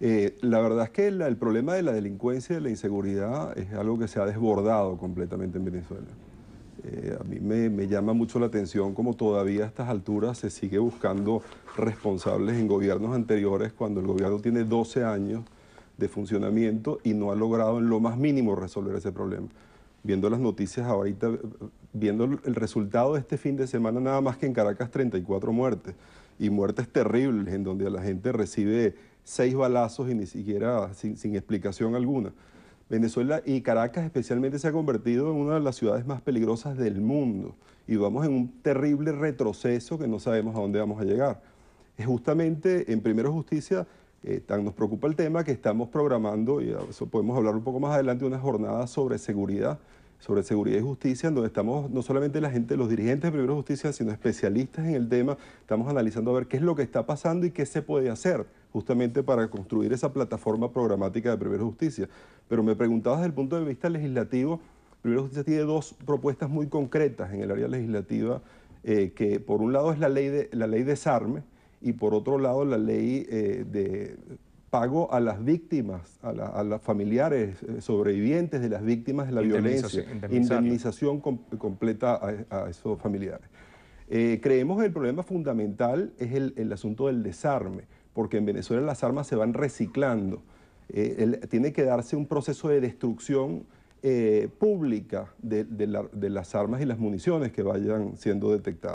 Eh, la verdad es que el problema de la delincuencia y de la inseguridad es algo que se ha desbordado completamente en Venezuela. Eh, a mí me, llama mucho la atención como todavía a estas alturas se sigue buscando responsables en gobiernos anteriores cuando el gobierno tiene 12 años de funcionamiento y no ha logrado en lo más mínimo resolver ese problema. Viendo las noticias ahorita, viendo el resultado de este fin de semana, nada más que en Caracas 34 muertes y muertes terribles en donde la gente recibe seis balazos y ni siquiera sin, explicación alguna. Venezuela y Caracas especialmente se ha convertido en una de las ciudades más peligrosas del mundo y vamos en un terrible retroceso que no sabemos a dónde vamos a llegar. Es justamente en Primero Justicia, eh, tan nos preocupa el tema que estamos programando, y eso podemos hablar un poco más adelante, una jornada sobre seguridad sobre seguridad y justicia, en donde estamos no solamente la gente, los dirigentes de Primero Justicia, sino especialistas en el tema, estamos analizando a ver qué es lo que está pasando y qué se puede hacer justamente para construir esa plataforma programática de Primero Justicia. Pero me preguntaba desde el punto de vista legislativo, Primero Justicia tiene dos propuestas muy concretas en el área legislativa, eh, que por un lado es la ley de la ley desarme y por otro lado la ley eh, de pago a las víctimas, a, los familiares eh, sobrevivientes de las víctimas de la violencia, indemnización completa a, esos familiares. Eh, creemos que el problema fundamental es el, asunto del desarme, porque en Venezuela las armas se van reciclando. Eh, tiene que darse un proceso de destrucción pública de las armas y las municiones que vayan siendo detectadas.